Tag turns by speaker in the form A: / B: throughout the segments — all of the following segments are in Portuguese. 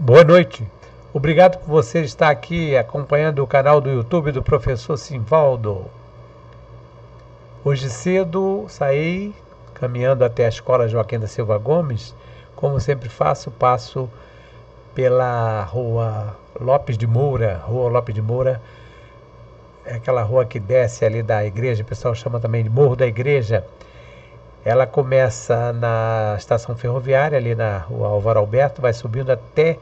A: Boa noite. Obrigado por você estar aqui acompanhando o canal do YouTube do professor Simvaldo. Hoje cedo saí caminhando até a escola Joaquim da Silva Gomes. Como sempre faço, passo pela rua Lopes de Moura, rua Lopes de Moura, é aquela rua que desce ali da igreja, o pessoal chama também de Morro da Igreja. Ela começa na estação ferroviária, ali na rua Álvaro Alberto, vai subindo até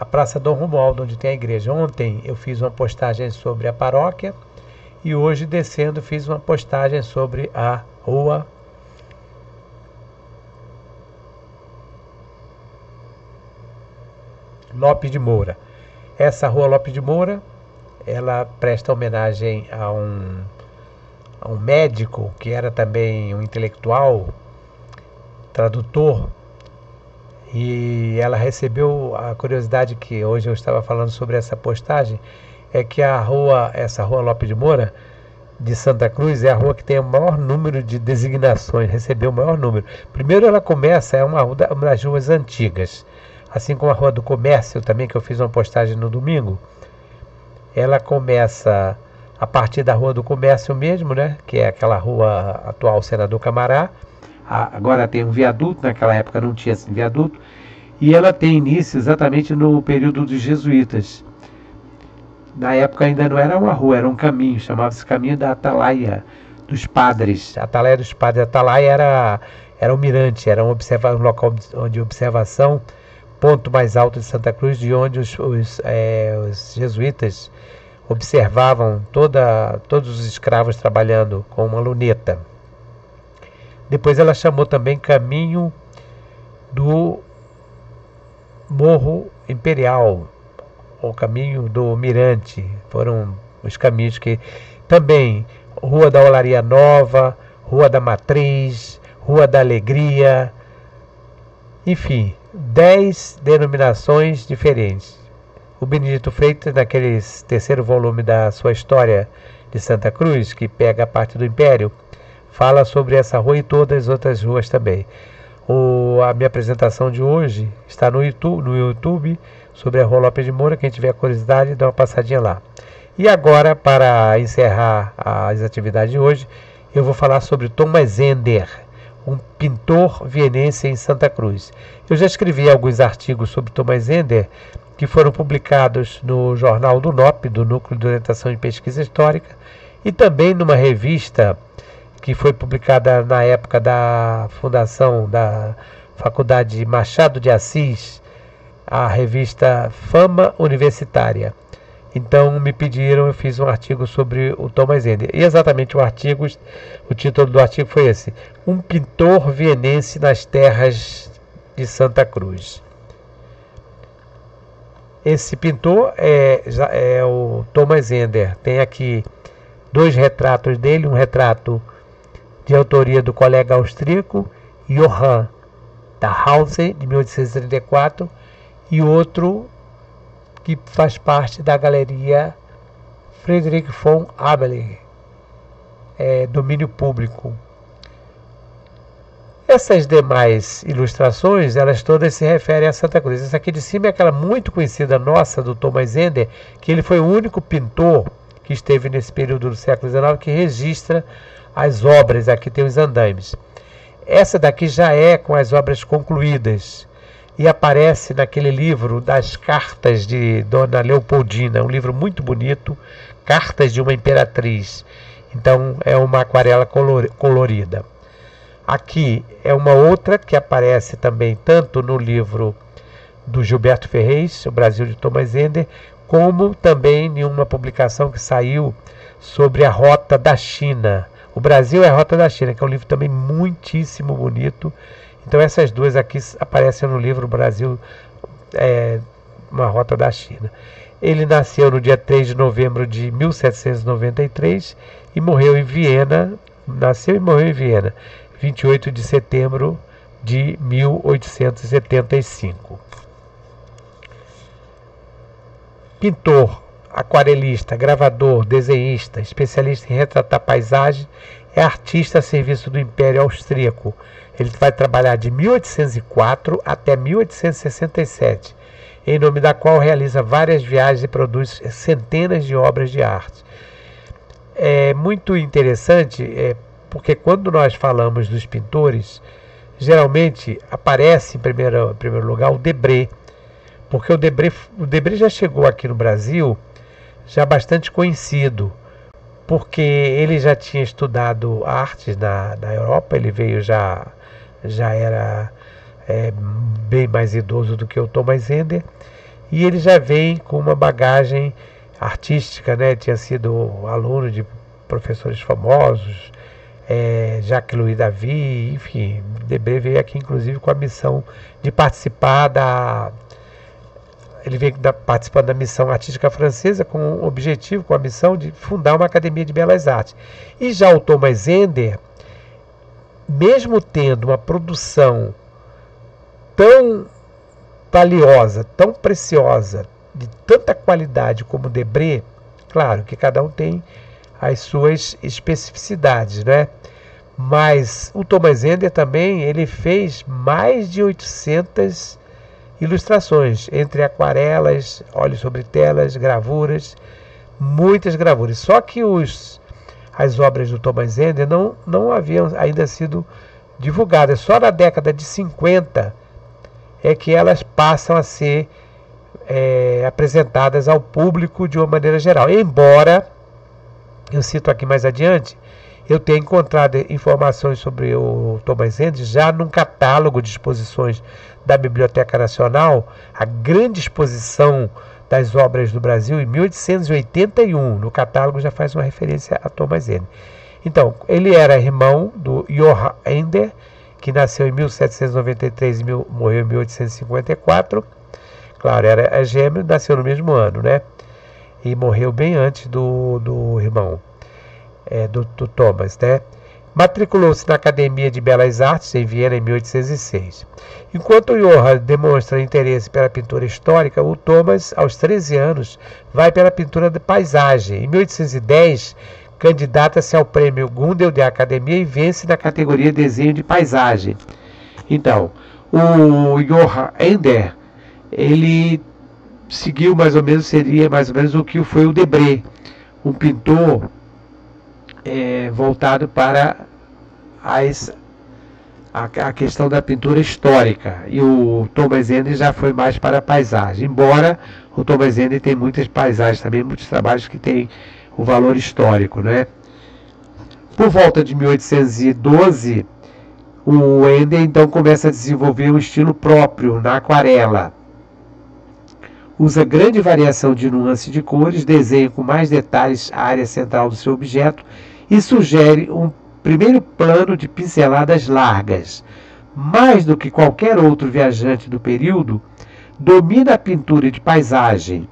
A: a Praça Dom Romualdo, onde tem a igreja. Ontem eu fiz uma postagem sobre a paróquia e hoje, descendo, fiz uma postagem sobre a rua Lopes de Moura. Essa rua Lopes de Moura, ela presta homenagem a um um médico que era também um intelectual, tradutor, e ela recebeu a curiosidade que hoje eu estava falando sobre essa postagem, é que a rua, essa rua Lopes de Moura, de Santa Cruz, é a rua que tem o maior número de designações, recebeu o maior número. Primeiro ela começa, é uma, uma das ruas antigas, assim como a Rua do Comércio também, que eu fiz uma postagem no domingo. Ela começa a partir da Rua do Comércio mesmo, né? Que é aquela rua atual Senador Camará. Agora tem um viaduto, naquela época não tinha esse viaduto. E ela tem início exatamente no período dos jesuítas. Na época ainda não era uma rua, era um caminho, chamava-se Caminho da Atalaia dos Padres. A Atalaia dos Padres, a Atalaia era, era um mirante, era um, observa, um local de observação, ponto mais alto de Santa Cruz, de onde os, os, é, os jesuítas observavam toda, todos os escravos trabalhando com uma luneta. Depois ela chamou também caminho do Morro Imperial, o caminho do Mirante. Foram os caminhos que também Rua da Olaria Nova, Rua da Matriz, Rua da Alegria, enfim, dez denominações diferentes o Benedito Freitas, naquele terceiro volume da sua história de Santa Cruz, que pega a parte do Império, fala sobre essa rua e todas as outras ruas também. O, a minha apresentação de hoje está no YouTube, no YouTube sobre a Rua Lopes de Moura. Quem tiver curiosidade, dá uma passadinha lá. E agora, para encerrar as atividades de hoje, eu vou falar sobre Thomas Ender, um pintor vienense em Santa Cruz. Eu já escrevi alguns artigos sobre Thomas Ender que foram publicados no Jornal do NOP, do Núcleo de Orientação e Pesquisa Histórica, e também numa revista que foi publicada na época da fundação da Faculdade Machado de Assis, a revista Fama Universitária. Então me pediram, eu fiz um artigo sobre o Thomas Ender. E exatamente o artigo, o título do artigo foi esse: Um pintor vienense nas terras de Santa Cruz. Esse pintor é, é o Thomas Ender. Tem aqui dois retratos dele, um retrato de autoria do colega austríaco Johann Hause, de 1834, e outro que faz parte da galeria Friedrich von Abelin, é, domínio público. Essas demais ilustrações, elas todas se referem a Santa Cruz. Essa aqui de cima é aquela muito conhecida nossa do Thomas Ender, que ele foi o único pintor que esteve nesse período do século XIX que registra as obras. Aqui tem os andaimes. Essa daqui já é com as obras concluídas e aparece naquele livro das cartas de Dona Leopoldina, um livro muito bonito, Cartas de uma Imperatriz. Então é uma aquarela colorida. Aqui é uma outra que aparece também tanto no livro do Gilberto Ferreira, O Brasil de Thomas Ender, como também em uma publicação que saiu sobre a rota da China. O Brasil é a rota da China, que é um livro também muitíssimo bonito. Então essas duas aqui aparecem no livro Brasil, é, uma rota da China. Ele nasceu no dia 3 de novembro de 1793 e morreu em Viena. Nasceu e morreu em Viena 28 de setembro de 1875. Pintor aquarelista, gravador, desenhista, especialista em retratar paisagem, é artista a serviço do Império Austríaco. Ele vai trabalhar de 1804 até 1867, em nome da qual realiza várias viagens e produz centenas de obras de arte. É muito interessante, é, porque quando nós falamos dos pintores, geralmente aparece em primeiro, em primeiro lugar o Debré, porque o Debré, o Debré já chegou aqui no Brasil já bastante conhecido, porque ele já tinha estudado artes na, na Europa, ele veio já, já era é, bem mais idoso do que o Thomas Ender, e ele já vem com uma bagagem artística, né? tinha sido aluno de professores famosos, é, Jacques Louis Davi, enfim, Debré veio aqui inclusive com a missão de participar da ele veio da, participando da missão artística francesa com o objetivo, com a missão de fundar uma academia de belas artes. E já o Thomas Ender, mesmo tendo uma produção tão valiosa, tão preciosa, de tanta qualidade como o Debré, claro que cada um tem as suas especificidades, né? Mas o Thomas Ender também ele fez mais de 800 ilustrações, entre aquarelas, óleo sobre telas, gravuras, muitas gravuras. Só que os, as obras do Thomas Ender não, não haviam ainda sido divulgadas. Só na década de 50 é que elas passam a ser é, apresentadas ao público de uma maneira geral. Embora, eu cito aqui mais adiante, eu tenho encontrado informações sobre o Thomas Ender já num catálogo de exposições da Biblioteca Nacional, a grande exposição das obras do Brasil em 1881. No catálogo já faz uma referência a Thomas Ender. Então, ele era irmão do Johann Ender, que nasceu em 1793 e morreu em 1854. Claro, era gêmeo, nasceu no mesmo ano, né? E morreu bem antes do, do irmão é, do, do Thomas, né? Matriculou-se na Academia de Belas Artes em Viena em 1806. Enquanto Johann demonstra interesse pela pintura histórica, o Thomas, aos 13 anos, vai pela pintura de paisagem. Em 1810, candidata-se ao prêmio Gundel de Academia e vence na categoria Desenho de Paisagem. Então, o Johann Ender, ele seguiu mais ou menos, seria mais ou menos o que foi o Debré, um pintor é, voltado para as, a, a, questão da pintura histórica. E o Thomas Ender já foi mais para a paisagem. Embora o Thomas Ender tem muitas paisagens também, muitos trabalhos que têm o valor histórico. Né? Por volta de 1812, o Ender então começa a desenvolver um estilo próprio na aquarela. Usa grande variação de nuances de cores, desenha com mais detalhes a área central do seu objeto e sugere um primeiro plano de pinceladas largas. Mais do que qualquer outro viajante do período, domina a pintura de paisagem.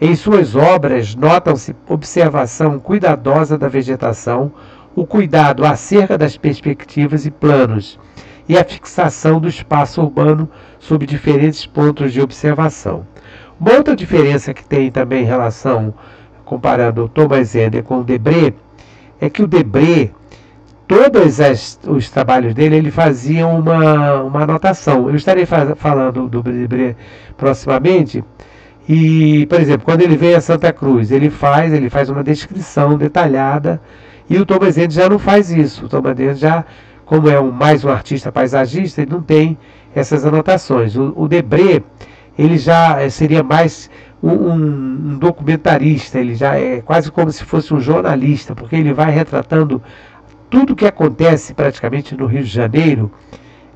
A: Em suas obras notam-se observação cuidadosa da vegetação, o cuidado acerca das perspectivas e planos e a fixação do espaço urbano sob diferentes pontos de observação. Uma outra diferença que tem também em relação, comparando Thomas Ender com Debré, é que o Debré, todos as, os trabalhos dele, ele fazia uma, uma anotação. Eu estarei falando do Debré proximamente. E, por exemplo, quando ele vem a Santa Cruz, ele faz, ele faz uma descrição detalhada. E o Thomas Ender já não faz isso. O Thomas Ender já, como é um, mais um artista paisagista, ele não tem essas anotações. O, o Debré, ele já eh, seria mais um, um, documentarista, ele já é quase como se fosse um jornalista, porque ele vai retratando tudo o que acontece praticamente no Rio de Janeiro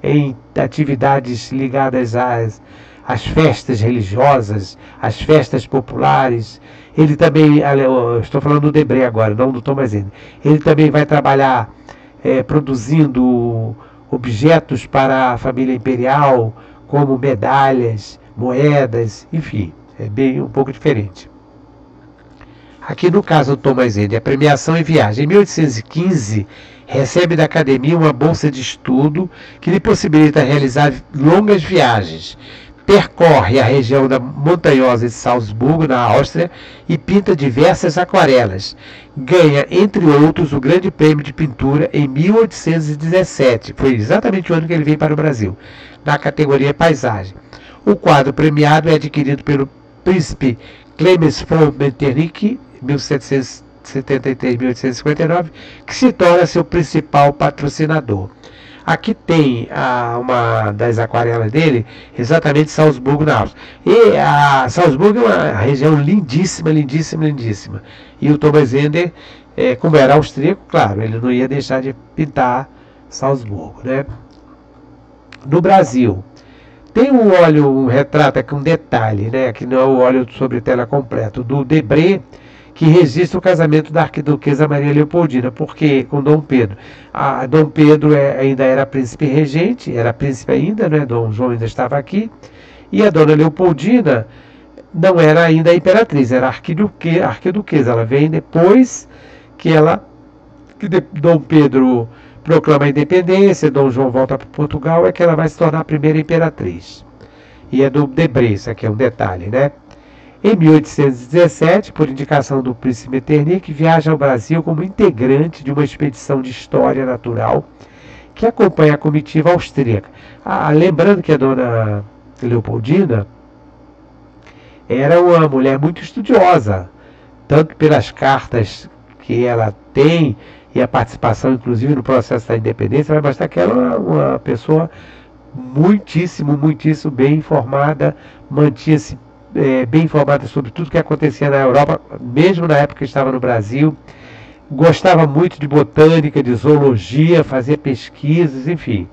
A: em atividades ligadas às, às festas religiosas, às festas populares. Ele também, estou falando do Debré agora, não do Thomas Ender. Ele também vai trabalhar é, produzindo objetos para a família imperial, como medalhas, moedas, enfim. É bem um pouco diferente. Aqui no caso do Thomas Ender, a premiação em viagem. Em 1815, recebe da academia uma bolsa de estudo que lhe possibilita realizar longas viagens. percorre a região da montanhosa de Salzburgo, na Áustria, e pinta diversas aquarelas. Ganha, entre outros, o Grande Prêmio de Pintura em 1817. Foi exatamente o ano que ele veio para o Brasil, na categoria Paisagem. O quadro premiado é adquirido pelo príncipe Clemens von Metternich, 1773-1859, que se torna seu principal patrocinador. Aqui tem a, uma das aquarelas dele, exatamente Salzburgo na Áustria. E a Salzburgo é uma região lindíssima, lindíssima, lindíssima. E o Thomas Ender, é, como era austríaco, claro, ele não ia deixar de pintar Salzburgo. Né? No Brasil, tem um óleo, um retrato aqui, um detalhe, né, que não é o óleo sobre tela completo, do Debré, que registra o casamento da arquiduquesa Maria Leopoldina, porque com Dom Pedro. A, Dom Pedro é, ainda era príncipe regente, era príncipe ainda, né? Dom João ainda estava aqui, e a dona Leopoldina não era ainda imperatriz, era arquiduque, arquiduquesa. Ela vem depois que ela, que Dom Pedro proclama a independência, Dom João volta para Portugal, é que ela vai se tornar a primeira imperatriz. E é do isso aqui é um detalhe, né? Em 1817, por indicação do príncipe Metternich, viaja ao Brasil como integrante de uma expedição de história natural que acompanha a comitiva austríaca. Ah, lembrando que a dona Leopoldina era uma mulher muito estudiosa, tanto pelas cartas que ela tem e a participação, inclusive, no processo da independência, vai mostrar que ela é uma pessoa muitíssimo, muitíssimo bem informada, mantinha-se é, bem informada sobre tudo que acontecia na Europa, mesmo na época que estava no Brasil. Gostava muito de botânica, de zoologia, fazia pesquisas, enfim.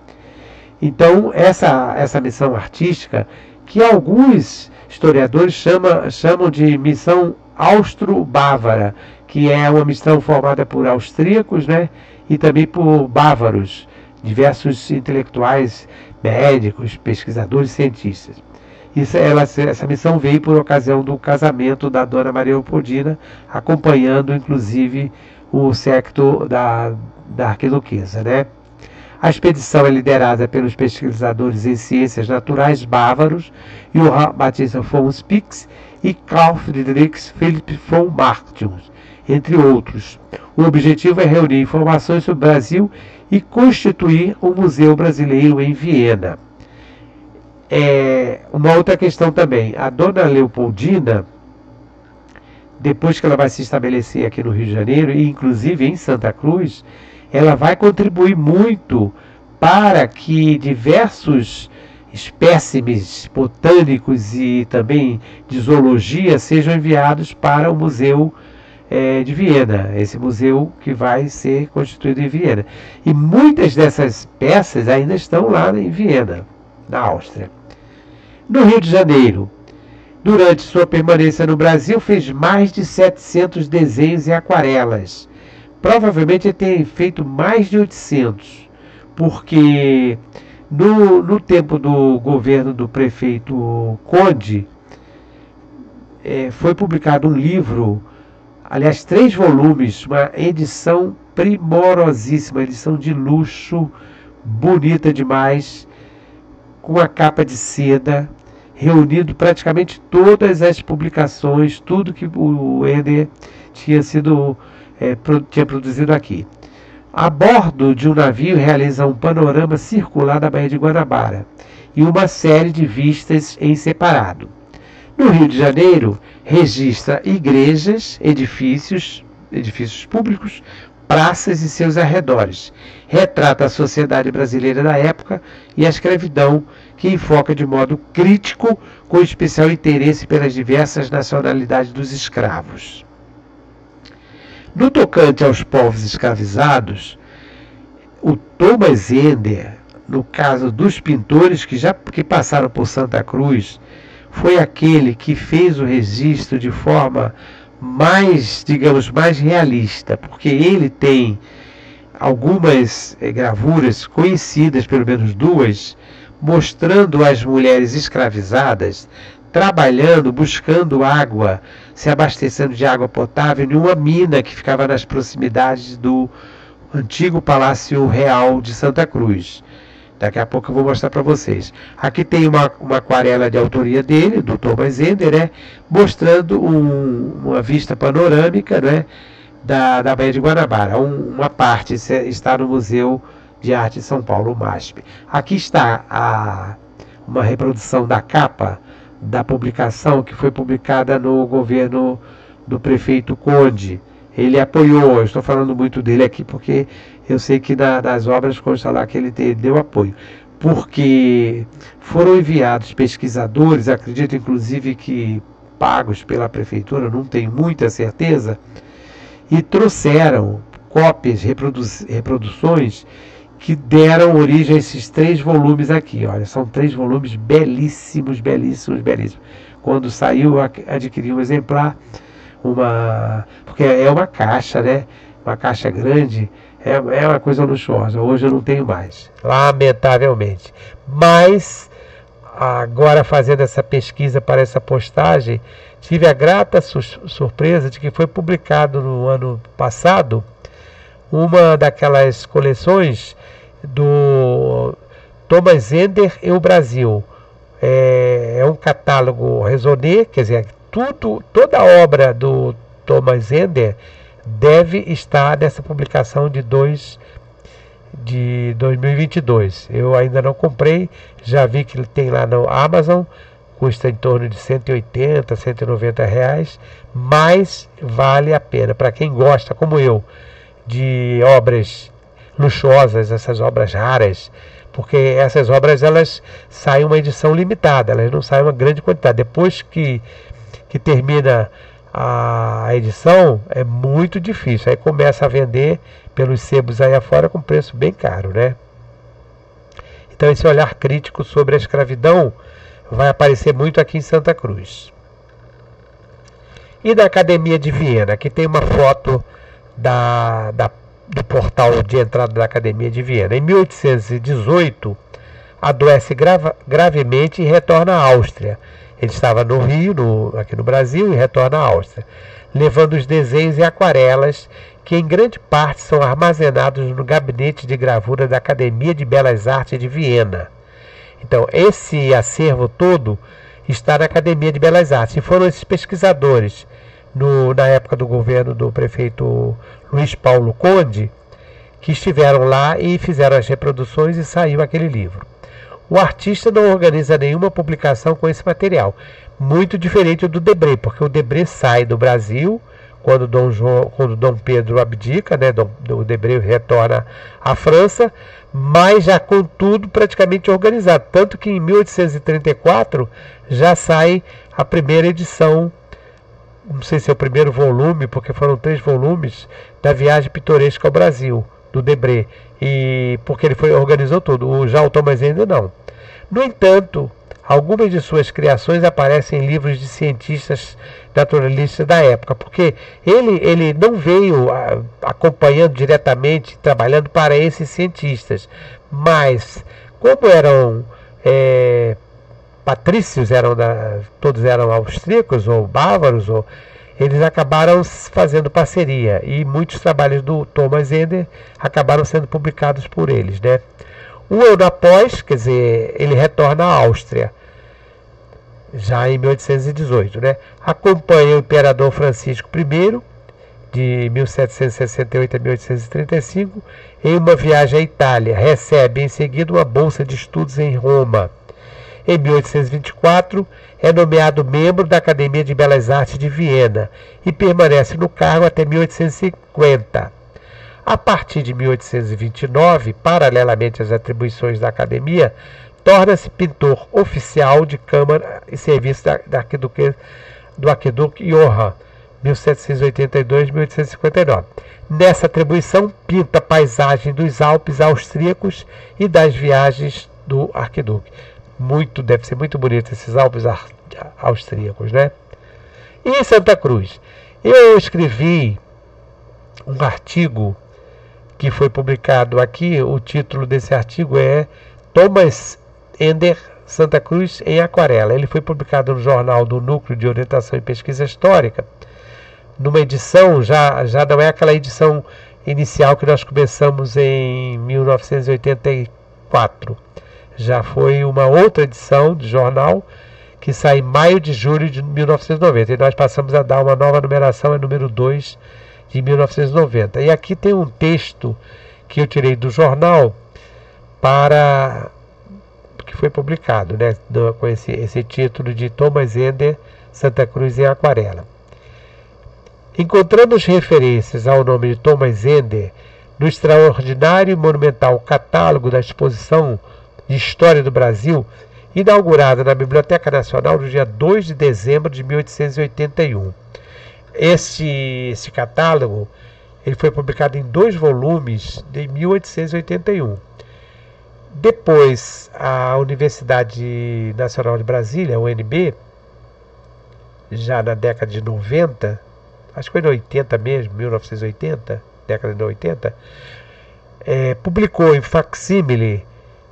A: Então, essa, essa missão artística, que alguns historiadores chama, chamam de missão austro-bávara, que é uma missão formada por austríacos né, e também por bávaros, diversos intelectuais, médicos, pesquisadores, cientistas. Isso, ela, essa missão veio por ocasião do casamento da dona Maria Leopoldina, acompanhando inclusive o secto da, da arquiduquesa. Né? A expedição é liderada pelos pesquisadores em ciências naturais bávaros, Johann Batista von Spix e Carl Friedrich Philipp von Martius, entre outros. O objetivo é reunir informações sobre o Brasil e constituir um museu brasileiro em Viena. É, uma outra questão também, a dona Leopoldina, depois que ela vai se estabelecer aqui no Rio de Janeiro, e inclusive em Santa Cruz, ela vai contribuir muito para que diversos espécimes botânicos e também de zoologia sejam enviados para o Museu é, de Viena, esse museu que vai ser constituído em Viena. E muitas dessas peças ainda estão lá em Viena, na Áustria. No Rio de Janeiro, durante sua permanência no Brasil, fez mais de 700 desenhos e aquarelas. Provavelmente ele tem feito mais de 800, porque no, no tempo do governo do prefeito Conde, é, foi publicado um livro, aliás, três volumes, uma edição primorosíssima, edição de luxo, bonita demais, com a capa de seda, reunido praticamente todas as publicações, tudo que o Ender tinha sido é, tinha produzido aqui. A bordo de um navio realiza um panorama circular da Baía de Guanabara e uma série de vistas em separado. No Rio de Janeiro, registra igrejas, edifícios, edifícios públicos, praças e seus arredores. Retrata a sociedade brasileira da época e a escravidão, que enfoca de modo crítico, com especial interesse pelas diversas nacionalidades dos escravos. No tocante aos povos escravizados, o Thomas Ender, no caso dos pintores que já que passaram por Santa Cruz, foi aquele que fez o registro de forma mais, digamos, mais realista, porque ele tem algumas eh, gravuras conhecidas, pelo menos duas, mostrando as mulheres escravizadas trabalhando, buscando água, se abastecendo de água potável em uma mina que ficava nas proximidades do antigo Palácio Real de Santa Cruz. Daqui a pouco eu vou mostrar para vocês. Aqui tem uma, uma aquarela de autoria dele, do Thomas Ender, né? mostrando um, uma vista panorâmica né? da, da Baía de Guanabara. Um, uma parte está no Museu de Arte de São Paulo, o MASP. Aqui está a, uma reprodução da capa da publicação que foi publicada no governo do prefeito Conde. Ele apoiou, estou falando muito dele aqui porque eu sei que na, nas obras consta lá que ele te, deu apoio. Porque foram enviados pesquisadores, acredito inclusive que pagos pela prefeitura, não tenho muita certeza, e trouxeram cópias, reprodu reproduções que deram origem a esses três volumes aqui. Olha, são três volumes belíssimos, belíssimos, belíssimos. Quando saiu, adquiri um exemplar, uma porque é uma caixa, né? Uma caixa grande, é, é uma coisa luxuosa. Hoje eu não tenho mais, lamentavelmente. Mas agora fazendo essa pesquisa para essa postagem, tive a grata su surpresa de que foi publicado no ano passado uma daquelas coleções do Thomas Ender e o Brasil. É, é um catálogo raisonné, quer dizer, tudo, toda a obra do Thomas Ender deve estar nessa publicação de 2 de 2022. Eu ainda não comprei, já vi que tem lá no Amazon, custa em torno de 180, 190 reais, mas vale a pena para quem gosta, como eu, de obras luxuosas, essas obras raras, porque essas obras elas saem uma edição limitada, elas não saem uma grande quantidade. Depois que, que termina a edição, é muito difícil. Aí começa a vender pelos sebos aí afora com preço bem caro, né? Então esse olhar crítico sobre a escravidão vai aparecer muito aqui em Santa Cruz. E da Academia de Viena, aqui tem uma foto da, da do portal de entrada da Academia de Viena. Em 1818, adoece grava, gravemente e retorna à Áustria. Ele estava no Rio, no, aqui no Brasil, e retorna à Áustria, levando os desenhos e aquarelas que em grande parte são armazenados no gabinete de gravura da Academia de Belas Artes de Viena. Então, esse acervo todo está na Academia de Belas Artes. E foram esses pesquisadores no, na época do governo do prefeito Luiz Paulo Conde, que estiveram lá e fizeram as reproduções e saiu aquele livro. O artista não organiza nenhuma publicação com esse material, muito diferente do Debré, porque o Debré sai do Brasil quando Dom, João, quando Dom Pedro abdica, né, Dom, o Debré retorna à França, mas já com tudo praticamente organizado, tanto que em 1834 já sai a primeira edição não sei se é o primeiro volume, porque foram três volumes, da Viagem Pitoresca ao Brasil, do Debré. E porque ele foi organizou tudo. O, já o Thomas ainda não. No entanto, algumas de suas criações aparecem em livros de cientistas naturalistas da época, porque ele, ele não veio a, acompanhando diretamente, trabalhando para esses cientistas, mas como eram é, patrícios eram da, todos eram austríacos ou bávaros, ou, eles acabaram fazendo parceria e muitos trabalhos do Thomas Ender acabaram sendo publicados por eles. Né? Um ano após, quer dizer, ele retorna à Áustria, já em 1818. Né? Acompanha o imperador Francisco I, de 1768 a 1835, em uma viagem à Itália. Recebe em seguida uma bolsa de estudos em Roma em 1824, é nomeado membro da Academia de Belas Artes de Viena e permanece no cargo até 1850. A partir de 1829, paralelamente às atribuições da Academia, torna-se pintor oficial de Câmara e Serviço da, Arquiduque, do Arquiduque Johann, 1782-1859. Nessa atribuição, pinta paisagem dos Alpes austríacos e das viagens do Arquiduque muito, deve ser muito bonito esses Alpes austríacos, né? E Santa Cruz, eu escrevi um artigo que foi publicado aqui. O título desse artigo é Thomas Ender Santa Cruz em aquarela. Ele foi publicado no jornal do Núcleo de Orientação e Pesquisa Histórica, numa edição já já não é aquela edição inicial que nós começamos em 1984 1994. Já foi uma outra edição de jornal que sai em maio de julho de 1990. E nós passamos a dar uma nova numeração, é número 2 de 1990. E aqui tem um texto que eu tirei do jornal para que foi publicado, né, com esse, esse título de Thomas Ender, Santa Cruz em Aquarela. Encontramos referências ao nome de Thomas Ender no extraordinário e monumental catálogo da exposição de História do Brasil inaugurada na Biblioteca Nacional no dia 2 de dezembro de 1881. Esse, esse catálogo ele foi publicado em dois volumes em 1881. Depois, a Universidade Nacional de Brasília, UNB, já na década de 90, acho que foi em 80 mesmo, 1980, década de 80, é, publicou em facsímile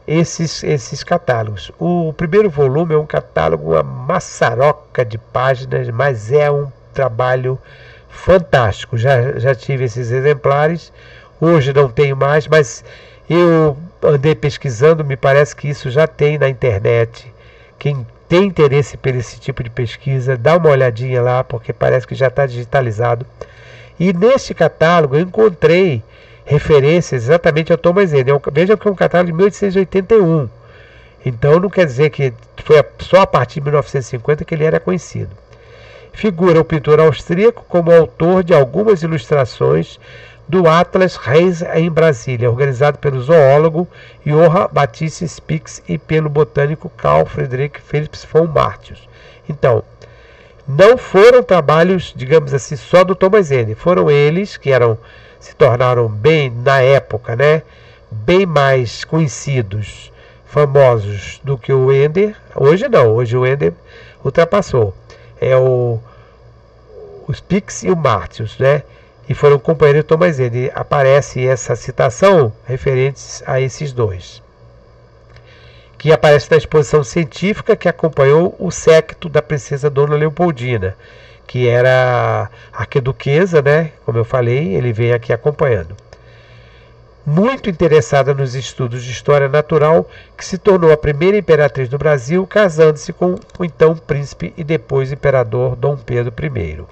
A: esses, esses catálogos. O primeiro volume é um catálogo, uma maçaroca de páginas, mas é um trabalho fantástico. Já, já tive esses exemplares, hoje não tenho mais, mas eu andei pesquisando, me parece que isso já tem na internet. Quem tem interesse por esse tipo de pesquisa, dá uma olhadinha lá, porque parece que já está digitalizado. E nesse catálogo eu encontrei referências exatamente ao Thomas Edison. É veja que é um catálogo de 1881. Então não quer dizer que foi só a partir de 1950 que ele era conhecido. Figura o pintor austríaco como autor de algumas ilustrações do Atlas Reis em Brasília, organizado pelo zoólogo Johann Baptiste Spix e pelo botânico Carl Friedrich Philips von Martius. Então, não foram trabalhos, digamos assim, só do Thomas Ender, foram eles que eram se tornaram bem, na época, né, bem mais conhecidos, famosos do que o Ender. Hoje não, hoje o Ender ultrapassou. É o os Pix e o Martius, né? E foram companheiros de Thomas Ender. Aparece essa citação referentes a esses dois. Que aparece na exposição científica que acompanhou o séquito da princesa Dona Leopoldina que era arquiduquesa, né? Como eu falei, ele vem aqui acompanhando. Muito interessada nos estudos de história natural, que se tornou a primeira imperatriz do Brasil, casando-se com o então príncipe e depois imperador Dom Pedro I.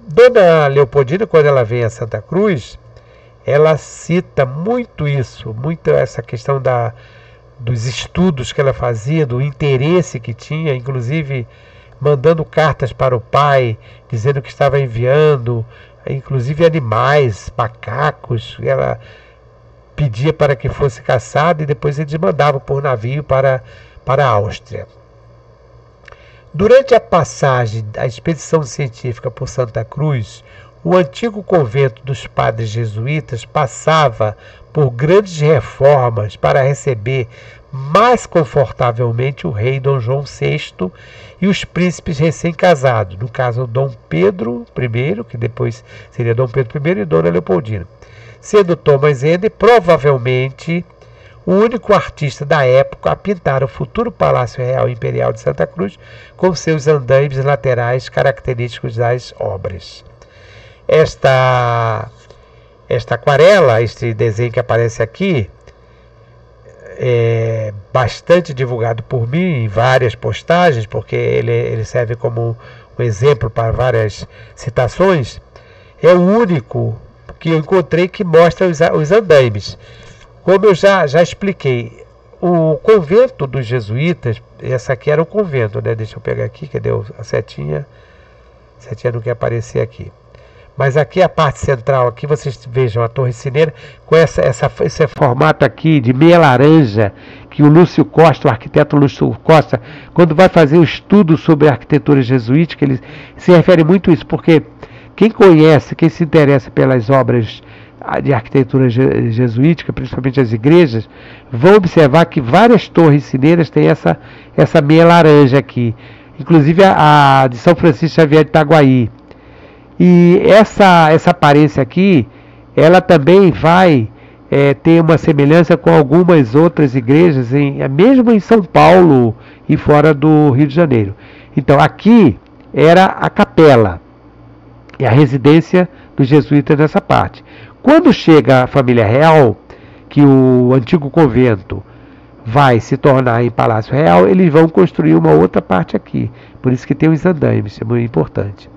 A: Dona Leopoldina, quando ela vem a Santa Cruz, ela cita muito isso, muito essa questão da, dos estudos que ela fazia, do interesse que tinha, inclusive mandando cartas para o pai, dizendo que estava enviando, inclusive animais, macacos, ela pedia para que fosse caçado e depois eles mandavam por navio para, para a Áustria. Durante a passagem da expedição científica por Santa Cruz, o antigo convento dos padres jesuítas passava por grandes reformas para receber mais confortavelmente o rei Dom João VI e os príncipes recém-casados, no caso Dom Pedro I, que depois seria Dom Pedro I e Dona Leopoldina, sendo Thomas Ender provavelmente o único artista da época a pintar o futuro Palácio Real Imperial de Santa Cruz com seus andaimes laterais característicos das obras. Esta esta aquarela, este desenho que aparece aqui, é bastante divulgado por mim em várias postagens, porque ele, ele serve como um exemplo para várias citações. É o único que eu encontrei que mostra os, os andaimes. Como eu já, já expliquei, o convento dos jesuítas, essa aqui era o convento, né? Deixa eu pegar aqui, cadê a setinha? A setinha não quer aparecer aqui. Mas aqui a parte central, aqui vocês vejam a Torre Cineira com essa, essa, esse formato aqui de meia laranja que o Lúcio Costa, o arquiteto Lúcio Costa, quando vai fazer o estudo sobre a arquitetura jesuítica, ele se refere muito a isso, porque quem conhece, quem se interessa pelas obras de arquitetura jesuítica, principalmente as igrejas, vão observar que várias torres cineiras têm essa, essa meia laranja aqui. Inclusive a, a de São Francisco Xavier de Itaguaí, e essa, essa aparência aqui, ela também vai é, ter uma semelhança com algumas outras igrejas, em, mesmo em São Paulo e fora do Rio de Janeiro. Então aqui era a capela e a residência dos jesuítas nessa parte. Quando chega a família real, que o antigo convento vai se tornar em Palácio Real, eles vão construir uma outra parte aqui. Por isso que tem os andaimes, é muito importante.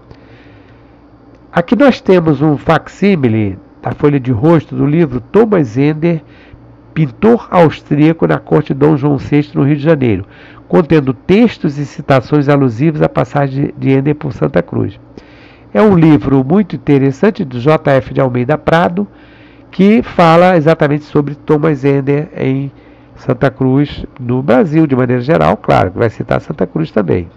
A: Aqui nós temos um facsímile da folha de rosto do livro Thomas Ender, pintor austríaco na corte de Dom João VI no Rio de Janeiro, contendo textos e citações alusivos à passagem de Ender por Santa Cruz. É um livro muito interessante do J.F. de Almeida Prado, que fala exatamente sobre Thomas Ender em Santa Cruz, no Brasil, de maneira geral, claro, que vai citar Santa Cruz também.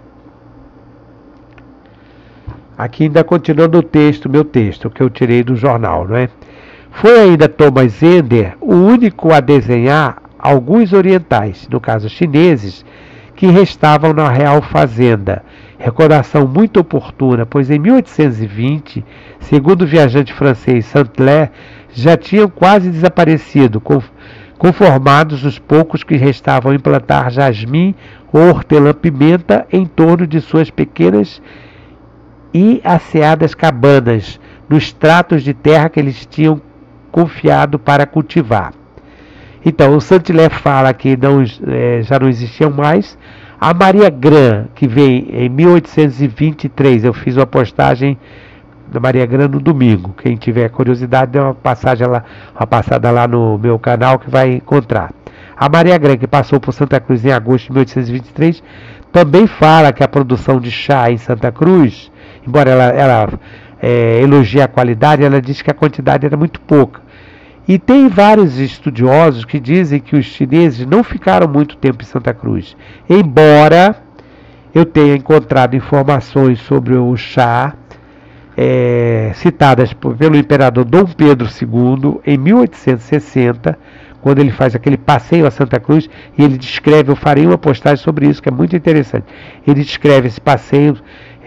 A: Aqui ainda continuando o texto, meu texto, que eu tirei do jornal, não é? Foi ainda Thomas Ender o único a desenhar alguns orientais, no caso chineses, que restavam na Real Fazenda. Recordação muito oportuna, pois em 1820, segundo o viajante francês Saint-Lé, já tinham quase desaparecido, conformados os poucos que restavam implantar jasmim ou hortelã-pimenta em torno de suas pequenas e asseadas cabanas, nos tratos de terra que eles tinham confiado para cultivar. Então, o Santilé fala que não, é, já não existiam mais. A Maria Gran, que veio em 1823, eu fiz uma postagem da Maria Grande no domingo. Quem tiver curiosidade, dê uma passagem lá, uma passada lá no meu canal que vai encontrar. A Maria Grande, que passou por Santa Cruz em agosto de 1823, também fala que a produção de chá em Santa Cruz, embora ela, ela é, elogie a qualidade, ela diz que a quantidade era muito pouca. E tem vários estudiosos que dizem que os chineses não ficaram muito tempo em Santa Cruz, embora eu tenha encontrado informações sobre o chá é, citadas pelo imperador Dom Pedro II em 1860, quando ele faz aquele passeio a Santa Cruz e ele descreve, eu farei uma postagem sobre isso que é muito interessante. Ele descreve esse passeio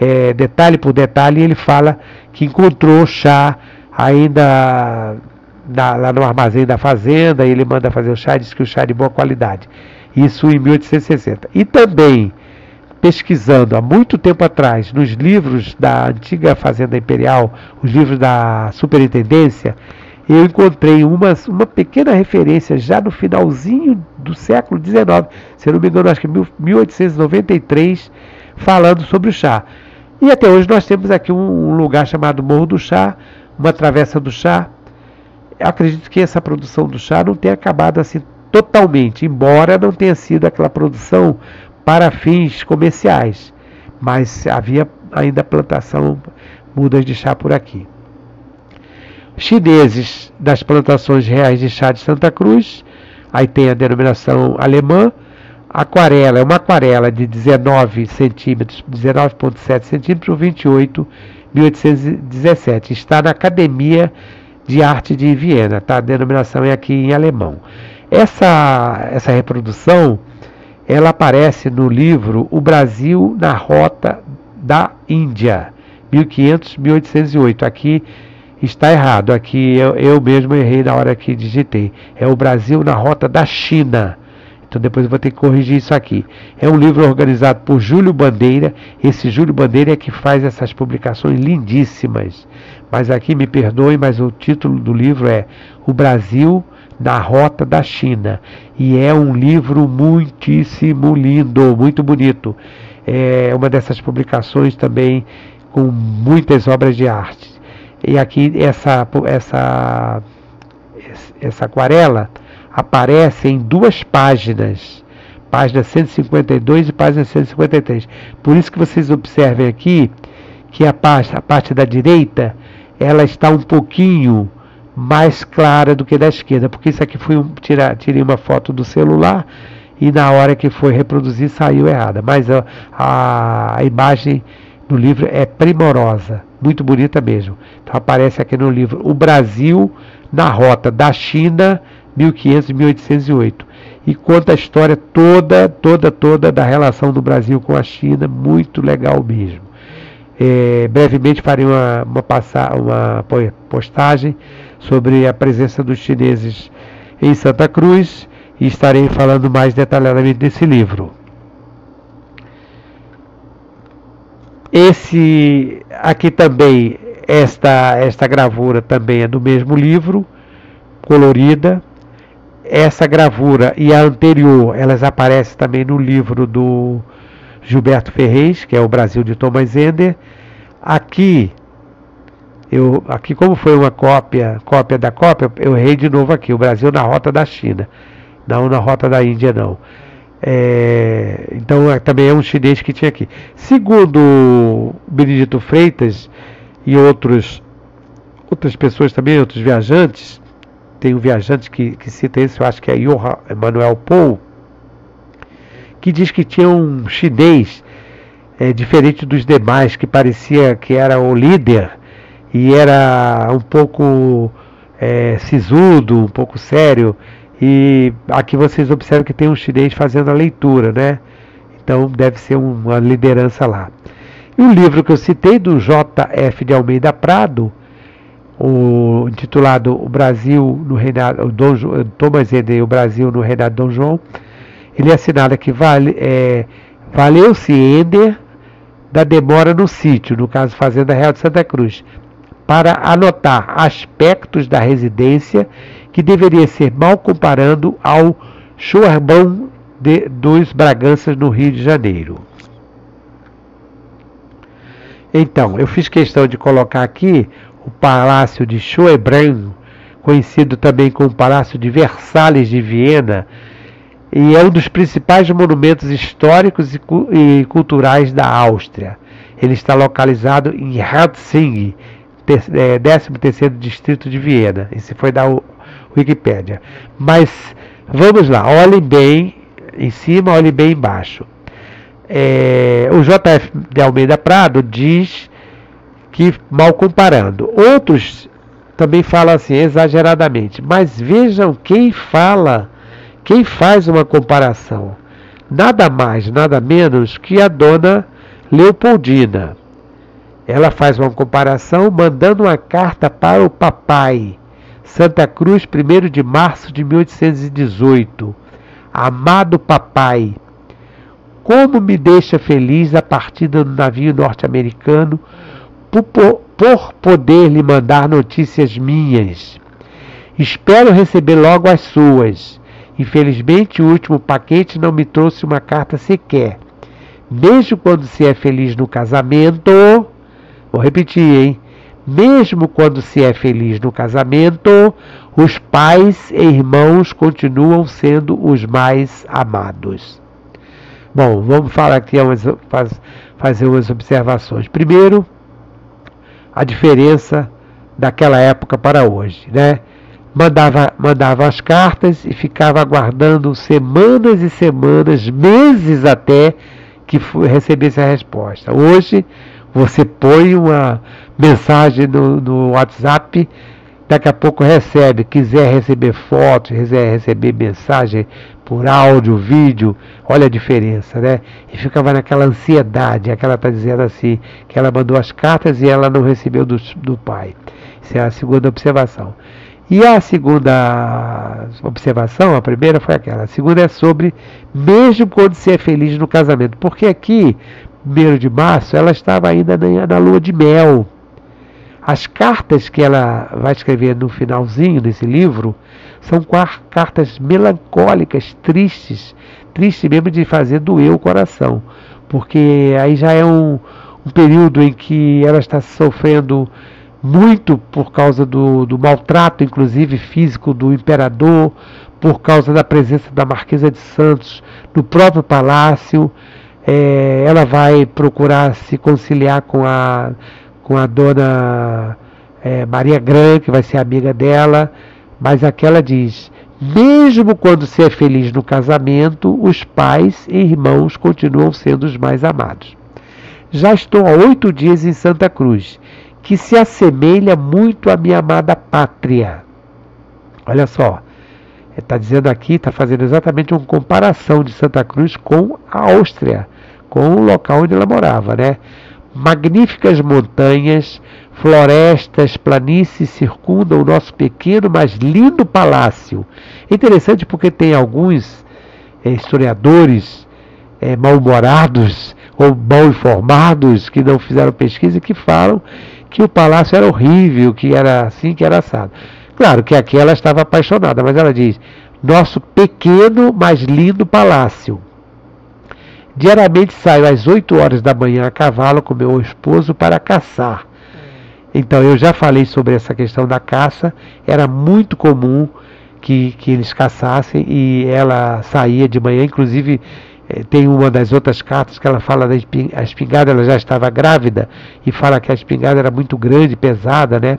A: é, detalhe por detalhe ele fala que encontrou chá ainda na, lá no armazém da fazenda, ele manda fazer o chá, diz que o chá é de boa qualidade. Isso em 1860. E também pesquisando há muito tempo atrás nos livros da antiga Fazenda Imperial, os livros da Superintendência, eu encontrei uma, uma pequena referência já no finalzinho do século XIX, se eu não me engano, acho que 1893, falando sobre o chá. E até hoje nós temos aqui um lugar chamado Morro do Chá, uma travessa do chá. Eu acredito que essa produção do chá não tenha acabado assim totalmente, embora não tenha sido aquela produção para fins comerciais, mas havia ainda plantação, mudas de chá por aqui. Chineses das plantações reais de chá de Santa Cruz, aí tem a denominação alemã, aquarela, é uma aquarela de 19 centímetros, 19,7 centímetros por 28, 1817. Está na Academia de Arte de Viena, tá? A denominação é aqui em alemão. Essa, essa reprodução ela aparece no livro O Brasil na Rota da Índia, 1500-1808. Aqui está errado, aqui eu, eu mesmo errei na hora que digitei. É O Brasil na Rota da China. Então depois eu vou ter que corrigir isso aqui. É um livro organizado por Júlio Bandeira. Esse Júlio Bandeira é que faz essas publicações lindíssimas. Mas aqui me perdoe, mas o título do livro é O Brasil da Rota da China. E é um livro muitíssimo lindo, muito bonito. É uma dessas publicações também com muitas obras de arte. E aqui essa, essa, essa aquarela aparece em duas páginas, página 152 e página 153. Por isso que vocês observem aqui que a parte, a parte da direita ela está um pouquinho mais clara do que da esquerda, porque isso aqui foi um, tirar, tirei uma foto do celular e na hora que foi reproduzir saiu errada. Mas a, a, imagem no livro é primorosa, muito bonita mesmo. Então aparece aqui no livro o Brasil na rota da China 1500 e 1808 e conta a história toda, toda, toda da relação do Brasil com a China, muito legal mesmo. É, brevemente farei uma, uma, passar, uma postagem sobre a presença dos chineses em Santa Cruz e estarei falando mais detalhadamente desse livro. Esse aqui também, esta, esta gravura também é do mesmo livro, colorida. Essa gravura e a anterior, elas aparecem também no livro do Gilberto Ferrez, que é o Brasil de Thomas Ender. Aqui, eu, aqui como foi uma cópia, cópia da cópia, eu errei de novo aqui, o Brasil na rota da China, não na rota da Índia não. É, então é, também é um chinês que tinha aqui. Segundo Benedito Freitas e outros, outras pessoas também, outros viajantes, tem um viajante que, que cita esse, eu acho que é Johann Emanuel Paul, que diz que tinha um chinês é, diferente dos demais, que parecia que era o líder e era um pouco é, sisudo, um pouco sério. E aqui vocês observam que tem um chinês fazendo a leitura, né? Então deve ser uma liderança lá. E o livro que eu citei, do J.F. de Almeida Prado, o, intitulado O Brasil no Reinado, Dom, Thomas Eder, o Brasil no Reinado Dom João, ele assinala que vale, é, valeu-se Ender da demora no sítio, no caso Fazenda Real de Santa Cruz, para anotar aspectos da residência que deveria ser mal comparando ao de, dos Braganças no Rio de Janeiro. Então, eu fiz questão de colocar aqui o Palácio de Schönbrunn, conhecido também como Palácio de Versalhes de Viena, e é um dos principais monumentos históricos e culturais da Áustria. Ele está localizado em Helsinki, 13º é, distrito de Viena. Esse foi da Wikipédia. Mas vamos lá, olhem bem em cima, olhem bem embaixo. É, o JF de Almeida Prado diz que, mal comparando, outros também falam assim exageradamente, mas vejam quem fala quem faz uma comparação? Nada mais, nada menos que a dona Leopoldina. Ela faz uma comparação mandando uma carta para o papai. Santa Cruz, 1 de março de 1818. Amado papai, como me deixa feliz a partida do navio norte-americano por, poder lhe mandar notícias minhas. Espero receber logo as suas. Infelizmente, o último paquete não me trouxe uma carta sequer. Mesmo quando se é feliz no casamento, vou repetir, hein? Mesmo quando se é feliz no casamento, os pais e irmãos continuam sendo os mais amados. Bom, vamos falar aqui, fazer umas observações. Primeiro, a diferença daquela época para hoje, né? mandava, mandava as cartas e ficava aguardando semanas e semanas, meses até que recebesse a resposta. Hoje você põe uma mensagem no, no WhatsApp, daqui a pouco recebe. Quiser receber fotos, quiser receber mensagem por áudio, vídeo, olha a diferença, né? E ficava naquela ansiedade, aquela está dizendo assim, que ela mandou as cartas e ela não recebeu do, do pai. Essa é a segunda observação. E a segunda observação, a primeira foi aquela, a segunda é sobre mesmo quando se é feliz no casamento, porque aqui, primeiro de março, ela estava ainda na, na lua de mel. As cartas que ela vai escrever no finalzinho desse livro são cartas melancólicas, tristes, tristes mesmo de fazer doer o coração, porque aí já é um, um período em que ela está sofrendo muito por causa do, do maltrato, inclusive físico, do imperador, por causa da presença da Marquesa de Santos no próprio palácio. É, ela vai procurar se conciliar com a, com a dona é, Maria Gran, que vai ser amiga dela, mas aqui ela diz: mesmo quando se é feliz no casamento, os pais e irmãos continuam sendo os mais amados. Já estou há oito dias em Santa Cruz que se assemelha muito à minha amada pátria. Olha só, está dizendo aqui, está fazendo exatamente uma comparação de Santa Cruz com a Áustria, com o local onde ela morava, né? Magníficas montanhas, florestas, planícies circundam o nosso pequeno, mas lindo palácio. Interessante porque tem alguns é, historiadores é, mal-humorados ou mal informados que não fizeram pesquisa que falam que o palácio era horrível, que era assim, que era assado. Claro que aqui ela estava apaixonada, mas ela diz: nosso pequeno, mas lindo palácio. Diariamente saio às 8 horas da manhã a cavalo com meu esposo para caçar. Então eu já falei sobre essa questão da caça, era muito comum que, que eles caçassem e ela saía de manhã, inclusive eh, tem uma das outras cartas que ela fala da espingarda, ela já estava grávida e fala que a espingarda era muito grande, pesada, né?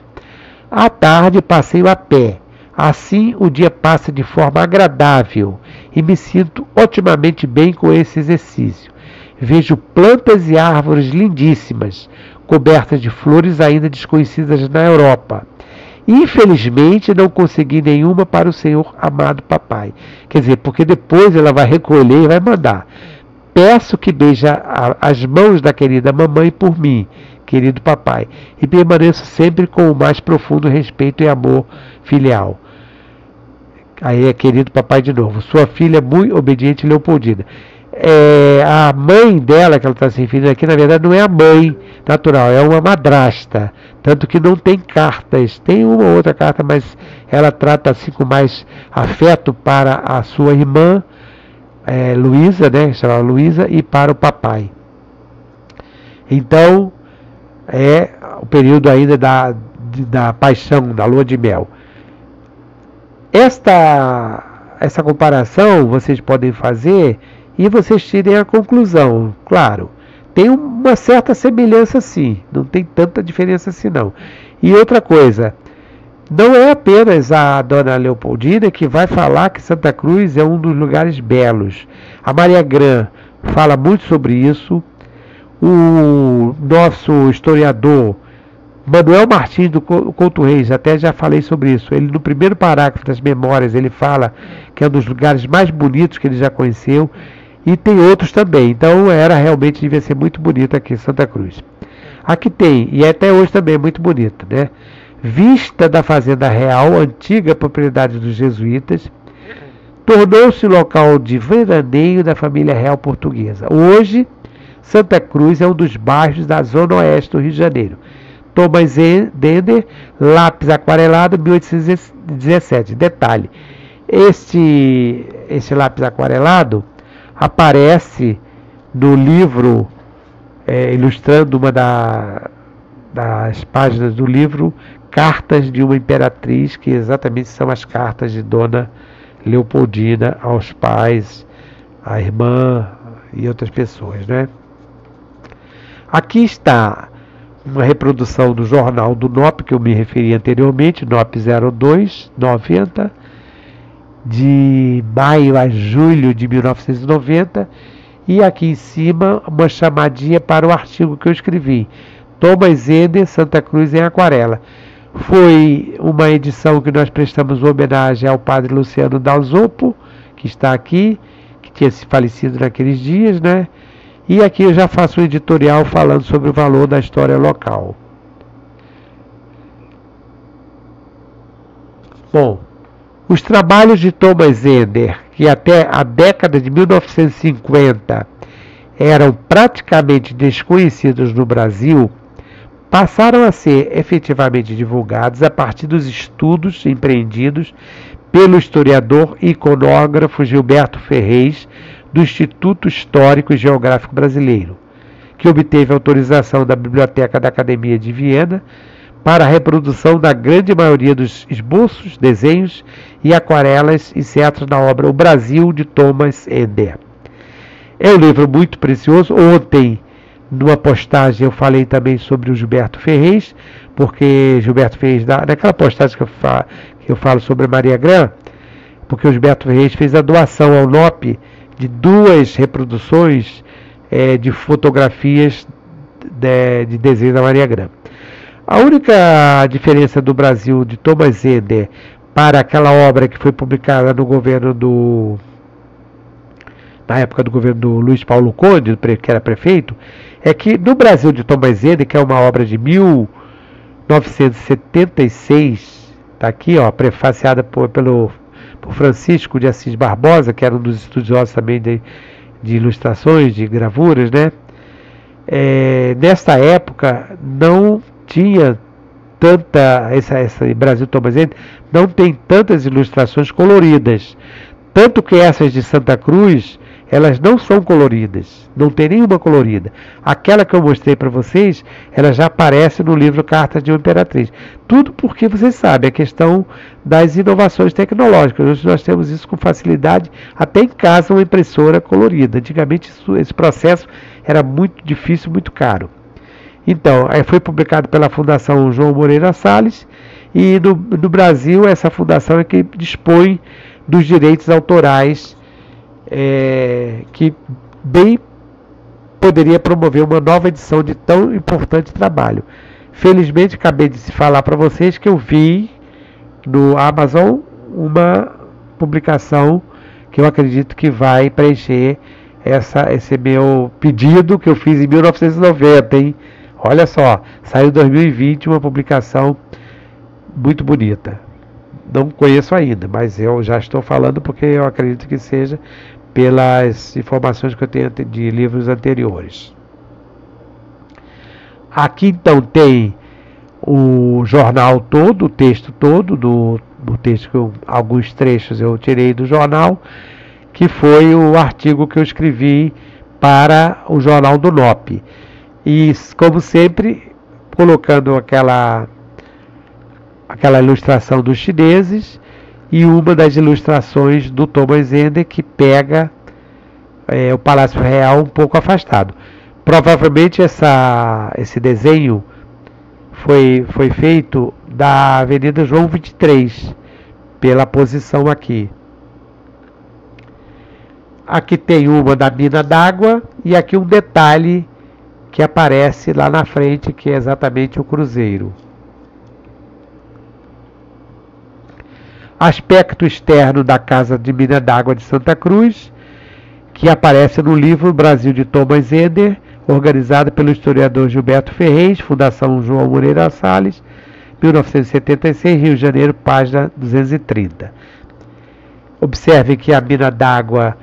A: À tarde passeio a pé. Assim o dia passa de forma agradável e me sinto otimamente bem com esse exercício. Vejo plantas e árvores lindíssimas, cobertas de flores ainda desconhecidas na Europa. Infelizmente não consegui nenhuma para o Senhor amado papai. Quer dizer, porque depois ela vai recolher e vai mandar. Peço que beije as mãos da querida mamãe por mim, querido papai, e permaneço sempre com o mais profundo respeito e amor filial. Aí é querido papai de novo. Sua filha muito obediente Leopoldina. É, a mãe dela, que ela está se referindo aqui, na verdade não é a mãe natural, é uma madrasta. Tanto que não tem cartas. Tem uma ou outra carta, mas ela trata assim com mais afeto para a sua irmã, é, Luísa, né? Chamada Luísa, e para o papai. Então, é o período ainda da, da paixão, da lua de mel. Esta, essa comparação vocês podem fazer e vocês tirem a conclusão. Claro, tem uma certa semelhança sim, não tem tanta diferença assim não. E outra coisa, não é apenas a dona Leopoldina que vai falar que Santa Cruz é um dos lugares belos. A Maria Gran fala muito sobre isso. O nosso historiador Manuel Martins do Couto Reis, até já falei sobre isso. Ele no primeiro parágrafo das memórias, ele fala que é um dos lugares mais bonitos que ele já conheceu e tem outros também. Então era realmente devia ser muito bonito aqui em Santa Cruz. Aqui tem, e até hoje também é muito bonito, né? Vista da Fazenda Real, antiga propriedade dos jesuítas, tornou-se local de veraneio da família real portuguesa. Hoje, Santa Cruz é um dos bairros da zona oeste do Rio de Janeiro Thomas Dender, lápis aquarelado, 1817. Detalhe: este, este lápis aquarelado aparece no livro, é, ilustrando uma da, das páginas do livro, Cartas de uma Imperatriz, que exatamente são as cartas de Dona Leopoldina aos pais, à irmã e outras pessoas, né? Aqui está uma reprodução do jornal do NOP, que eu me referi anteriormente, NOP 0290, de maio a julho de 1990, e aqui em cima uma chamadinha para o artigo que eu escrevi, Thomas Ender, Santa Cruz em Aquarela. Foi uma edição que nós prestamos homenagem ao padre Luciano Dalzoppo, que está aqui, que tinha se falecido naqueles dias, né? E aqui eu já faço um editorial falando sobre o valor da história local. Bom, os trabalhos de Thomas Ender, que até a década de 1950 eram praticamente desconhecidos no Brasil, passaram a ser efetivamente divulgados a partir dos estudos empreendidos pelo historiador e iconógrafo Gilberto Ferrez do Instituto Histórico e Geográfico Brasileiro, que obteve autorização da Biblioteca da Academia de Viena para a reprodução da grande maioria dos esboços, desenhos e aquarelas insetos na obra O Brasil de Thomas Ender. É um livro muito precioso. Ontem, numa postagem, eu falei também sobre o Gilberto Ferrez, porque Gilberto Ferrez, naquela postagem que eu, falo, que eu falo sobre Maria Gran, porque o Gilberto Ferrez fez a doação ao NOP de duas reproduções é, de fotografias de, de desenho da Maria Grã. A única diferença do Brasil de Thomas Eder para aquela obra que foi publicada no governo do na época do governo do Luiz Paulo Conde, que era prefeito, é que no Brasil de Thomas Eder, que é uma obra de 1976, está aqui, ó, prefaciada por, pelo por Francisco de Assis Barbosa, que era um dos estudiosos também de, de ilustrações, de gravuras, né? É, nesta época não tinha tanta. Essa, essa Brasil Thomas Ende não tem tantas ilustrações coloridas. Tanto que essas de Santa Cruz, elas não são coloridas, não tem nenhuma colorida. Aquela que eu mostrei para vocês, ela já aparece no livro Cartas de uma Imperatriz. Tudo porque vocês sabem a questão das inovações tecnológicas. Hoje nós temos isso com facilidade, até em casa uma impressora colorida. Antigamente isso, esse processo era muito difícil, muito caro. Então, foi publicado pela Fundação João Moreira Salles e no, Brasil essa fundação é que dispõe dos direitos autorais é, que bem poderia promover uma nova edição de tão importante trabalho. Felizmente, acabei de falar para vocês que eu vi no Amazon uma publicação que eu acredito que vai preencher essa, esse meu pedido que eu fiz em 1990, hein? Olha só, saiu em 2020 uma publicação muito bonita. Não conheço ainda, mas eu já estou falando porque eu acredito que seja pelas informações que eu tenho de livros anteriores. Aqui então tem o jornal todo, o texto todo do, do texto que eu, alguns trechos eu tirei do jornal, que foi o artigo que eu escrevi para o jornal do NOP. E, como sempre, colocando aquela, aquela ilustração dos chineses e uma das ilustrações do Thomas Ender que pega é, o Palácio Real um pouco afastado. Provavelmente essa, esse desenho foi, foi feito da Avenida João 23, pela posição aqui. Aqui tem uma da mina d'água e aqui um detalhe que aparece lá na frente, que é exatamente o cruzeiro. Aspecto externo da Casa de Mina d'Água de Santa Cruz, que aparece no livro Brasil de Thomas Eder, organizado pelo historiador Gilberto Ferreira, Fundação João Moreira Salles, 1976, Rio de Janeiro, página 230. Observe que a mina d'água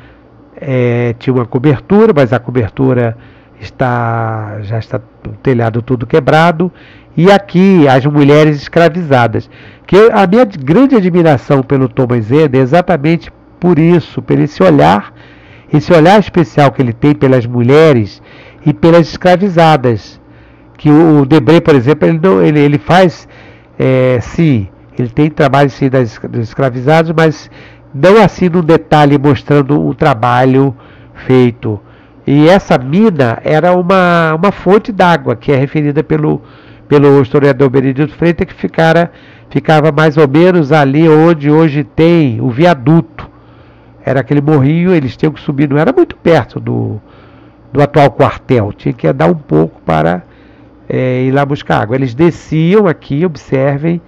A: é, tinha uma cobertura, mas a cobertura está já está o telhado todo quebrado e aqui as mulheres escravizadas. Que a minha grande admiração pelo Thomas Eder é exatamente por isso, pelo esse olhar, esse olhar especial que ele tem pelas mulheres e pelas escravizadas. Que o Debré, por exemplo, ele, não, ele, ele faz, é, sim, ele tem trabalho sim das, das escravizados, mas não assim no detalhe mostrando o trabalho feito e essa mina era uma, uma fonte d'água, que é referida pelo, pelo historiador Benedito Freitas, que ficara, ficava mais ou menos ali onde hoje tem o viaduto. Era aquele morrinho, eles tinham que subir, não era muito perto do, do atual quartel, tinha que andar um pouco para é, ir lá buscar água. Eles desciam aqui, observem,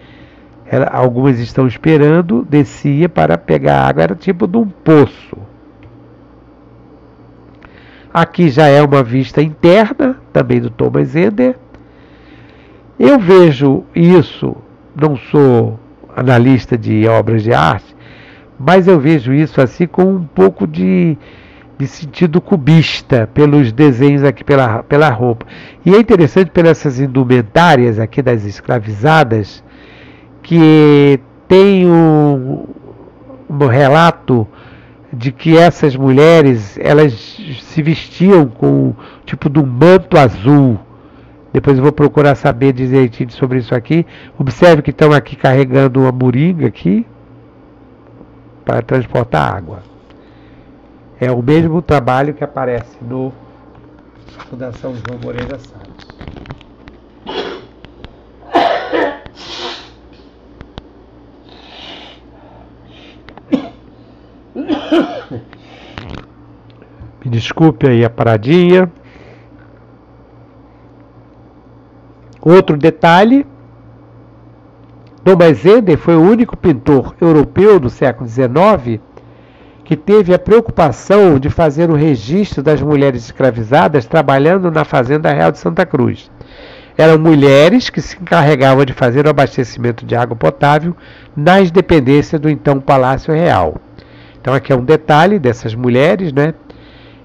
A: algumas estão esperando, descia para pegar água, era tipo de um poço. Aqui já é uma vista interna, também do Thomas Ender. Eu vejo isso, não sou analista de obras de arte, mas eu vejo isso assim com um pouco de, de sentido cubista pelos desenhos aqui pela, pela roupa. E é interessante pelas essas indumentárias aqui das escravizadas, que tem um, um relato de que essas mulheres elas se vestiam com tipo um manto azul. Depois eu vou procurar saber direitinho sobre isso aqui. Observe que estão aqui carregando uma moringa aqui para transportar água. É o mesmo trabalho que aparece no Fundação João Moreira Salles. Me desculpe aí a paradinha. Outro detalhe: Thomas Ender foi o único pintor europeu do século XIX que teve a preocupação de fazer o registro das mulheres escravizadas trabalhando na Fazenda Real de Santa Cruz. Eram mulheres que se encarregavam de fazer o abastecimento de água potável nas dependências do então Palácio Real. Então aqui é um detalhe dessas mulheres, né?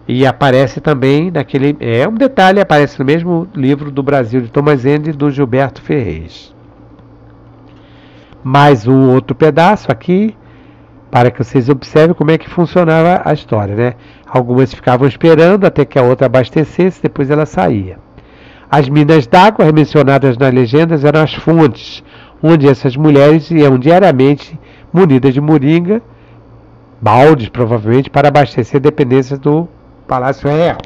A: E aparece também naquele. É um detalhe, aparece no mesmo livro do Brasil de Thomas Ende do Gilberto Ferreira. mais um outro pedaço aqui, para que vocês observem como é que funcionava a história, né? Algumas ficavam esperando até que a outra abastecesse, depois ela saía. As minas d'água mencionadas nas legendas eram as fontes, onde essas mulheres iam diariamente munidas de moringa, baldes provavelmente, para abastecer dependências do Palácio Real.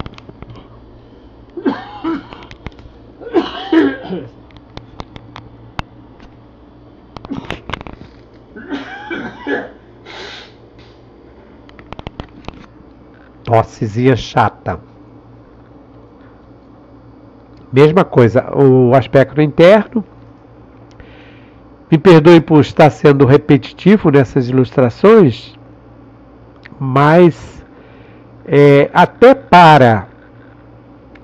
A: tossezinha chata. Mesma coisa, o aspecto interno. Me perdoe por estar sendo repetitivo nessas ilustrações, mas é, até para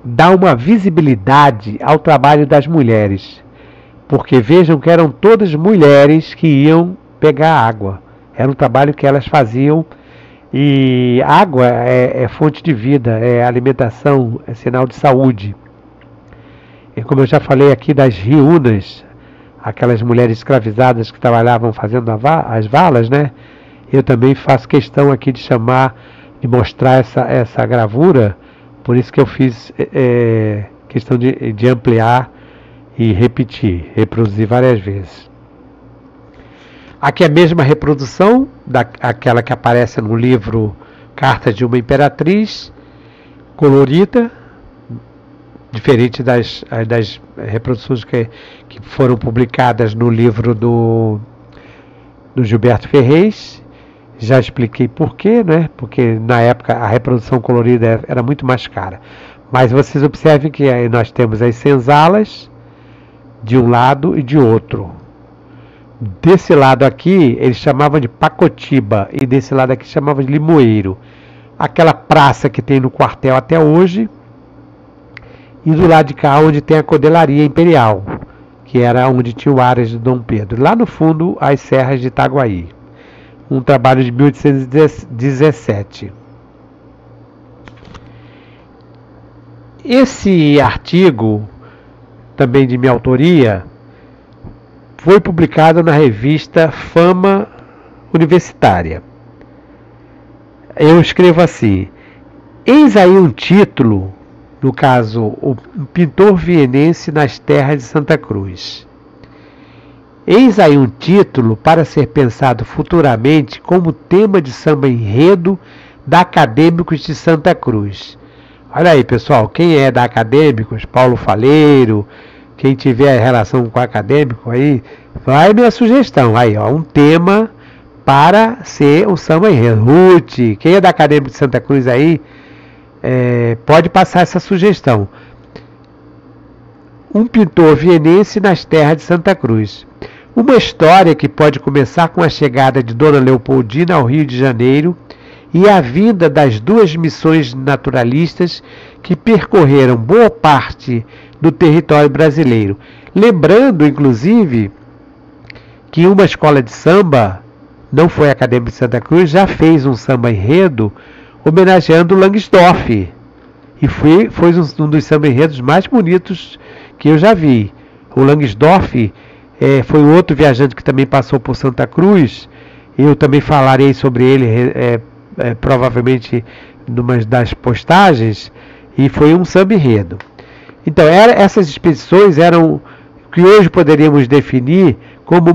A: dar uma visibilidade ao trabalho das mulheres. Porque vejam que eram todas mulheres que iam pegar água. Era um trabalho que elas faziam e água é, é, fonte de vida, é alimentação, é sinal de saúde. E como eu já falei aqui das riunas, aquelas mulheres escravizadas que trabalhavam fazendo as valas, né? Eu também faço questão aqui de chamar, de mostrar essa, essa gravura, por isso que eu fiz é, questão de, de ampliar e repetir, reproduzir várias vezes. Aqui é a mesma reprodução daquela que aparece no livro Carta de uma Imperatriz, colorida, diferente das, das reproduções que, que foram publicadas no livro do, do Gilberto Ferrez. Já expliquei por quê, né? Porque na época a reprodução colorida era muito mais cara. Mas vocês observem que aí nós temos as senzalas de um lado e de outro. Desse lado aqui, eles chamavam de Pacotiba, e desse lado aqui chamavam de Limoeiro. Aquela praça que tem no quartel até hoje, e do lado de cá, onde tem a Codelaria Imperial, que era onde tinha o Aras de Dom Pedro. Lá no fundo, as serras de Itaguaí. Um trabalho de 1817. Esse artigo, também de minha autoria, foi publicado na revista Fama Universitária. Eu escrevo assim: Eis aí um título, no caso, o pintor vienense nas terras de Santa Cruz. Eis aí um título para ser pensado futuramente como tema de samba enredo da Acadêmicos de Santa Cruz. Olha aí, pessoal, quem é da Acadêmicos? Paulo Faleiro, quem tiver relação com o acadêmico aí, vai minha sugestão. Aí, ó, um tema para ser um samba enredo. Ruth, quem é da Acadêmica de Santa Cruz aí, é, pode passar essa sugestão. Um pintor vienense nas terras de Santa Cruz. Uma história que pode começar com a chegada de Dona Leopoldina ao Rio de Janeiro e a vinda das duas missões naturalistas que percorreram boa parte do território brasileiro. Lembrando, inclusive, que uma escola de samba, não foi a Acadêmica de Santa Cruz, já fez um samba enredo homenageando Langsdorff. E foi, foi um dos samba enredos mais bonitos que eu já vi. O Langsdorff é, foi outro viajante que também passou por Santa Cruz. Eu também falarei sobre ele é, é, provavelmente numa das postagens. E foi um samba enredo. Então, era, essas expedições eram que hoje poderíamos definir como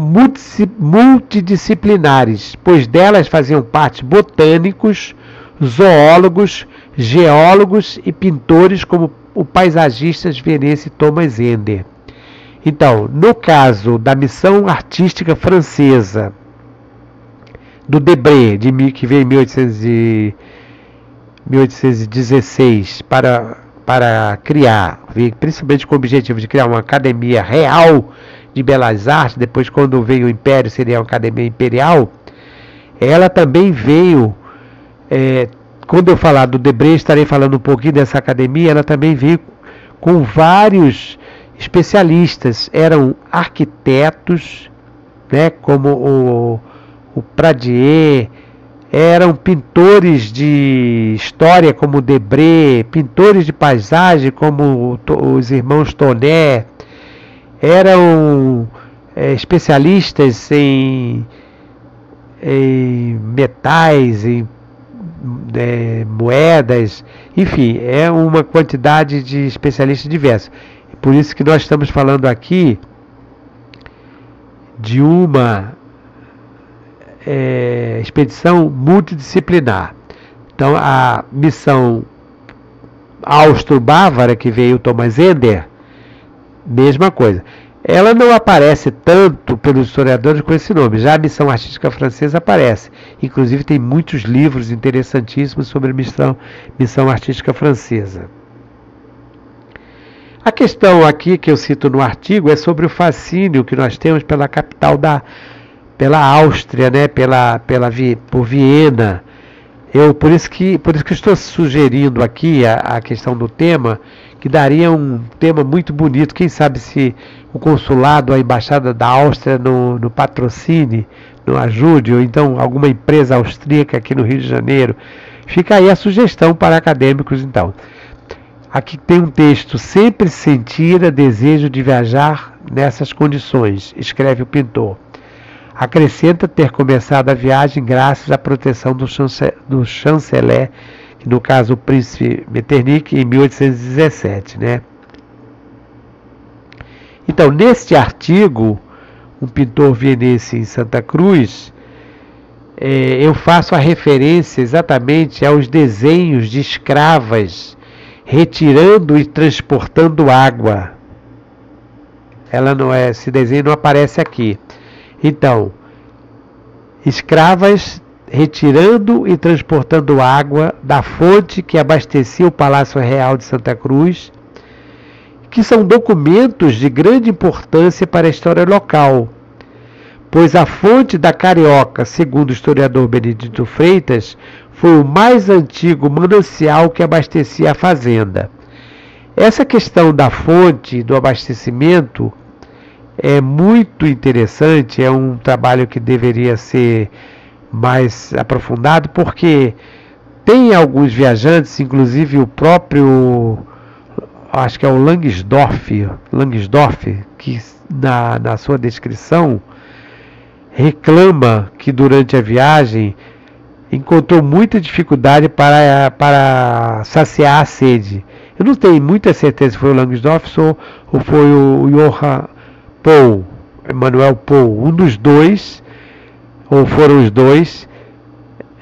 A: multidisciplinares, pois delas faziam parte botânicos, zoólogos, geólogos e pintores como o paisagista vienense Thomas Ender. Então, no caso da missão artística francesa do Debré, de, que veio em 1816 para para criar, principalmente com o objetivo de criar uma academia real de belas artes, depois quando veio o Império seria uma academia imperial, ela também veio, é, quando eu falar do Debré, estarei falando um pouquinho dessa academia, ela também veio com vários especialistas, eram arquitetos, né, como o, o Pradier, eram pintores de história como Debré, pintores de paisagem como os irmãos Toné, eram é, especialistas em, em metais, em é, moedas, enfim, é uma quantidade de especialistas diversos. Por isso que nós estamos falando aqui de uma é, expedição multidisciplinar. Então, a missão austro-bávara que veio Thomas Ender, mesma coisa. Ela não aparece tanto pelos historiadores com esse nome, já a missão artística francesa aparece. Inclusive, tem muitos livros interessantíssimos sobre a missão, missão artística francesa. A questão aqui que eu cito no artigo é sobre o fascínio que nós temos pela capital da pela Áustria, né, pela, pela por Viena. Eu por isso que por isso que estou sugerindo aqui a, a questão do tema, que daria um tema muito bonito. Quem sabe se o consulado, a embaixada da Áustria no, no patrocine, no ajude, ou então alguma empresa austríaca aqui no Rio de Janeiro. Fica aí a sugestão para acadêmicos, então. Aqui tem um texto: sempre sentira desejo de viajar nessas condições, escreve o pintor. Acrescenta ter começado a viagem graças à proteção do, chance do chanceler, no caso o príncipe Metternich, em 1817. Né? Então, neste artigo, um pintor vienense em Santa Cruz, é, eu faço a referência exatamente aos desenhos de escravas retirando e transportando água. Ela não é, esse desenho não aparece aqui. Então, escravas retirando e transportando água da fonte que abastecia o Palácio Real de Santa Cruz, que são documentos de grande importância para a história local, pois a fonte da Carioca, segundo o historiador Benedito Freitas, foi o mais antigo manancial que abastecia a fazenda. Essa questão da fonte, do abastecimento, é muito interessante, é um trabalho que deveria ser mais aprofundado, porque tem alguns viajantes, inclusive o próprio, acho que é o Langsdorff, Langsdorff que na, na sua descrição reclama que durante a viagem encontrou muita dificuldade para, para saciar a sede. Eu não tenho muita certeza se foi o Langsdorff ou foi o Johann Paul, Emmanuel Paul, um dos dois, ou foram os dois,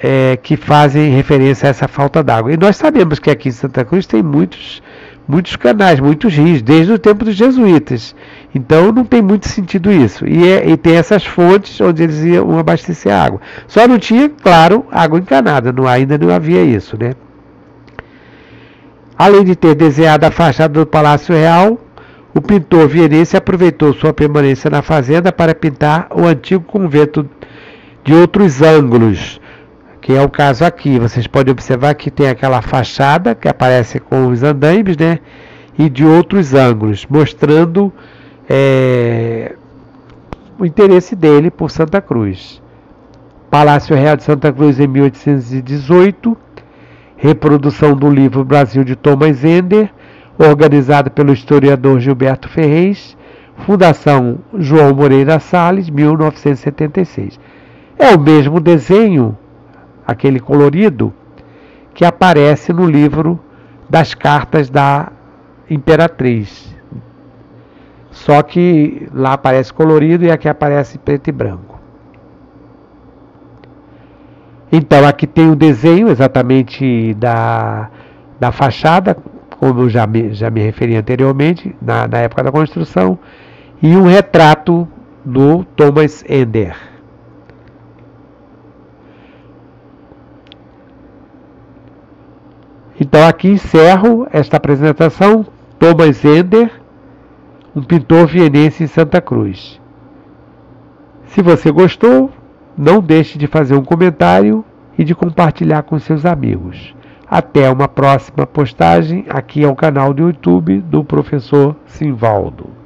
A: é, que fazem referência a essa falta d'água. E nós sabemos que aqui em Santa Cruz tem muitos, muitos canais, muitos rios, desde o tempo dos jesuítas. Então não tem muito sentido isso. E, é, e tem essas fontes onde eles iam abastecer água. Só não tinha, claro, água encanada, não, ainda não havia isso, né? Além de ter desenhado a fachada do Palácio Real, o pintor vienense aproveitou sua permanência na fazenda para pintar o antigo convento de outros ângulos, que é o caso aqui. Vocês podem observar que tem aquela fachada que aparece com os andaimes, né? E de outros ângulos, mostrando é, o interesse dele por Santa Cruz. Palácio Real de Santa Cruz em 1818, reprodução do livro Brasil de Thomas Ender, organizado pelo historiador Gilberto Ferrez, Fundação João Moreira Salles, 1976. É o mesmo desenho, aquele colorido, que aparece no livro das cartas da Imperatriz. Só que lá aparece colorido e aqui aparece preto e branco. Então aqui tem o desenho exatamente da, da fachada, como eu já me, já me referi anteriormente, na, na época da construção, e um retrato do Thomas Ender. Então aqui encerro esta apresentação, Thomas Ender, um pintor vienense em Santa Cruz. Se você gostou, não deixe de fazer um comentário e de compartilhar com seus amigos. Até uma próxima postagem. Aqui é o canal do YouTube do professor Simvaldo.